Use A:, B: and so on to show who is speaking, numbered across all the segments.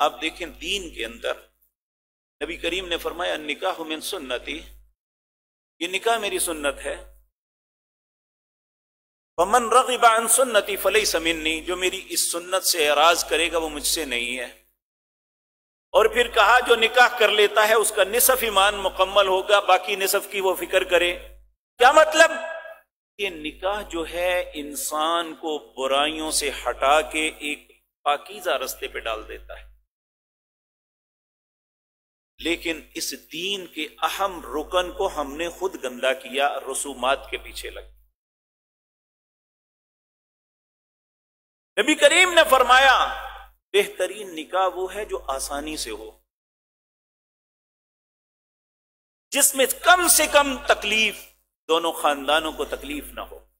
A: आप देखें दीन के अंदर, नबी करीम ने फरमाया, निकाह मिन सुन्नति। ये निकाह मेरी सुन्नत है। पमन रगीबान सुन्नति फलई समिन्नी जो मेरी इस सुन्नत से एराज करेगा, वो मुझसे नहीं है। और फिर कहा, जो निकाह कर लेता है, उसका निसफ ईमान मुकम्मल होगा, बाकी निसफ की वो फ़िक्र करे। क्या मतलब? कि निकाह जो है, इंसान को बुराइयों से हटा के एक पाकिजा रस्ते पे डाल देता है। लेकिन इस दीन के अहम रुकन को हमने खुद गंदा किया, रसूमात के पीछे लग। नबी करीम ने फरमाया, बेहतरीन निकाह वो है जो आसानी से हो। जिसमें कम से कम तकलीफ़, दोनों खानदानों को तकलीफ़ ना हो।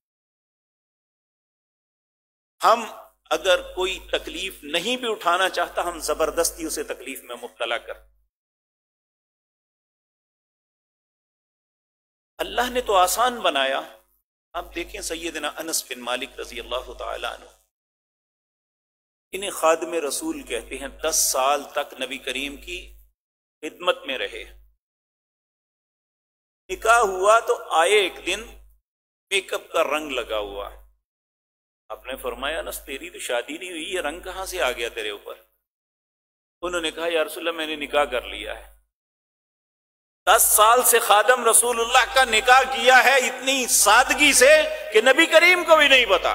A: हम अगर कोई तकलीफ़ नहीं भी उठाना चाहता, हम ज़बरदस्ती उसे तकलीफ़ में मुबतला कर। अल्लाह ने तो आसान बनाया। आप देखें सैदना अनस बिन मालिक रज़ी अल्लाह तु इन्हें खादम रसूल कहते हैं, दस साल तक नबी करीम की खिदमत में रहे। निकाह हुआ तो आए एक दिन, मेकअप का रंग लगा हुआ आपने फरमाया ना तेरी तो शादी नहीं हुई, ये रंग कहाँ से आ गया तेरे ऊपर? उन्होंने कहा यारसोल्ला मैंने निकाह कर लिया है। दस साल से खादम रसूलुल्लाह का निकाह किया है इतनी सादगी से कि नबी करीम को भी नहीं पता।